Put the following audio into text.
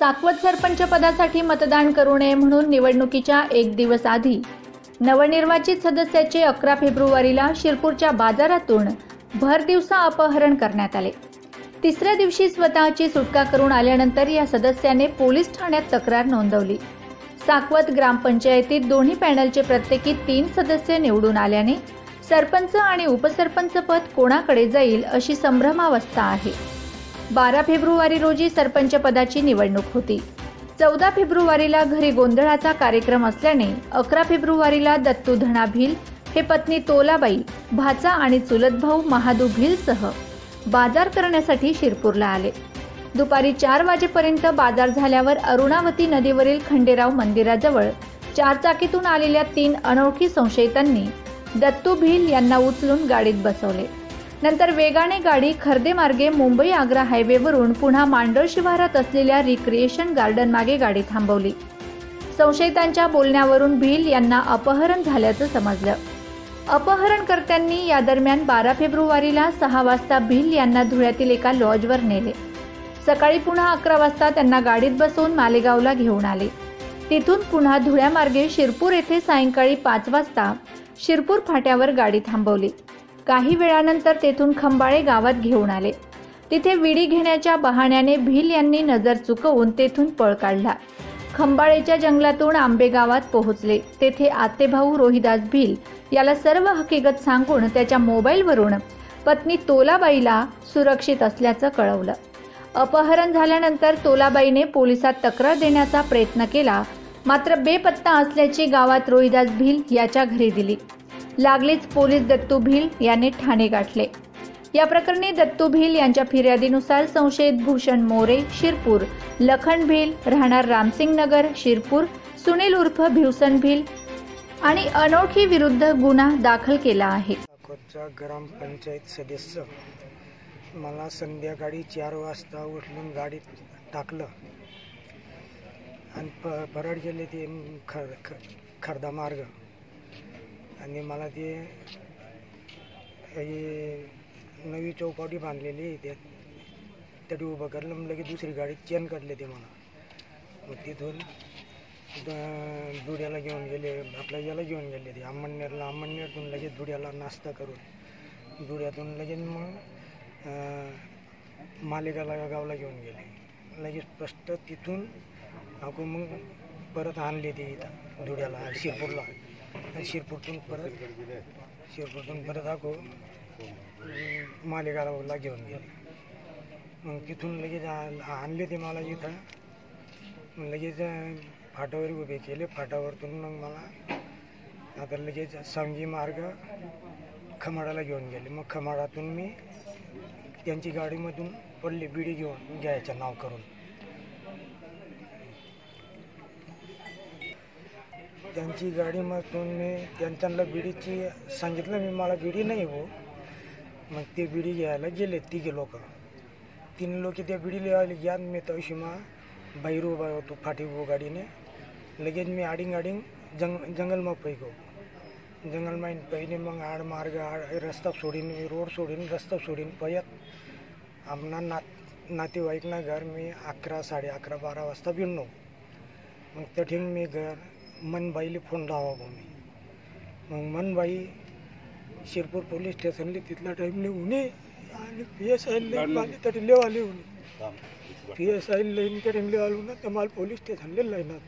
साकवत सरपंच पदासाठी मतदान करू नये म्हणून निवडणुकीच्या एक दिवस आधी नवनिर्वाचित सदस्याचे अकरा फेब्रुवारीला शिरपूरच्या बाजारातून भर दिवसा अपहरण करण्यात आले. तिसऱ्या दिवशी स्वतःची सुटका करून आल्यानंतर या सदस्याने पोलीस ठाण्यात तक्रार नोंदवली. साकवत ग्रामपंचायतीत दोन्ही पॅनलचे प्रत्येकी तीन सदस्य निवडून आल्याने सरपंच आणि उपसरपंच पद कोणाकडे जाईल अशी संभ्रमावस्था आहे. बारा फेब्रुवारी रोजी सरपंच पदाची निवडणूक होती. चौदा फेब्रुवारीला घरी गोंधळाचा कार्यक्रम असल्याने अकरा फेब्रुवारीला दत्तू धणा भिल हे पत्नी तोलाबाई भाचा आणि चुलत भाऊ महादू भिलसह बाजार करण्यासाठी शिरपूरला आले. दुपारी चार वाजेपर्यंत बाजार झाल्यावर अरुणावती नदीवरील खंडेराव मंदिराजवळ चारचाकीतून आलेल्या तीन अनोळखी संशयितांनी दत्तू भिल यांना उचलून गाडीत बसवले. नंतर वेगाने गाडी खर्दे मार्गे मुंबई आग्रा हायवेवरून पुन्हा मांडळ शिवारात असलेल्या रिक्रिएशन गार्डन मागे गाडी थांबवली. संशयितांच्या बोलण्यावरून भिल यांना अपहरण झाल्याचं समजलं. अपहरणकर्त्यांनी या दरम्यान बारा फेब्रुवारीला सहा वाजता भिल यांना धुळ्यातील एका लॉजवर नेले. सकाळी पुन्हा अकरा वाजता त्यांना गाडीत बसवून मालेगावला घेऊन आले. तिथून पुन्हा धुळ्यामार्गे शिरपूर येथे सायंकाळी पाच वाजता शिरपूर फाट्यावर गाडी थांबवली. काही वेळानंतर तेथून खंबाळे गावात घेऊन आले. तिथे विडी घेण्याच्या बहाण्याने भिल यांनी नजर चुकवून तेथून पळ काढला. खंबाळेच्या जंगलातून आंबे गावात पोहोचले. तेथे आतेभाऊ रोहिदास भिल याला सर्व हकीकत सांगून त्याच्या मोबाईलवरून पत्नी तोलाबाईला सुरक्षित असल्याचं कळवलं. अपहरण झाल्यानंतर तोलाबाईने पोलिसात तक्रार देण्याचा प्रयत्न केला. मात्र बेपत्ता असल्याची गावात रोहिदास भिल याच्या घरी दिली. लागलीच पोलीस दत्तू भिल याने ठाणे गाठले. या प्रकरणी दत्तू भिल यांच्या फिर्यादीनुसार संशयित भूषण मोरे शिरपूर लखन भिल राहणार रामसिंग नगर शिरपूर सुनील उर्फ भिवसन भिल आणि अनोळखी विरुद्ध गुन्हा दाखल केला आहे. ग्रामपंचायत सदस्य मला संध्याकाळी चार वाजता उठलून गाडीत टाकलं. आणि प गेले ते खर ख खर्दा मार्ग आणि मला ते हे नवी चौपाटी बांधलेली आहे त्यात तरी उभं करलं मग लगेच दुसरी गाडी चेन काढले ते मला. मग तिथून धुड्याला घेऊन गेले आपल्या याला घेऊन गेले ते अम्मनेरला अम्मनेरतून लगेच धुड्याला नाश्ता करून धुळ्यातून लगेच मग मालेगाला गावला घेऊन गेले. लगेच स्पष्ट तिथून आपण मग परत आणले ते इथं धुड्याला शिरपूरला. आणि शिरपूरतून परत शिरपूरतून परत आको मालेगावला घेऊन गेले. मग तिथून लगेच आणले ते मला इथं. मग लगेच फाटावर उभे केले. फाटावरतून मग मला आता लगेच सांगी मार्ग खमाडाला घेऊन गेले. मग खमाडातून मी त्यांची गाडीमधून पडली बिडी घेऊन घ्यायचं नाव करून. त्यांची गाडी मग मी त्यांना बिडीची सांगितलं मी मला बिडी नाही हो. मग ते बिडी घ्यायला गेले तिघे लोक. तीन लोक त्या बिडीला घ्या मी तशी मा बाहेर उभा होतो फाटी उभो गाडीने. लगेच मी आडिंग आडिंग जंग जंगलमा पैको जंगलमा पहिले मग आड मार्ग आड रस्ता सोडीन मी रोड सोडीन रस्ता सोडीन पयत. आमना ना नातेवाईकना घर मी अकरा साडे अकरा बारा वाजता बिळलो मग तठीन मी घर मनबाईला फोन लावा बा मी. मग मनबाई शिरपूर पोलीस स्टेशनला तिथला टाईम लिहून ये आणि पी एस आय लाईन तरी लेव आली होणे पी एस आय लाईन तरी लेव आलो ना तर मला पोलीस स्टेशनला लाईनात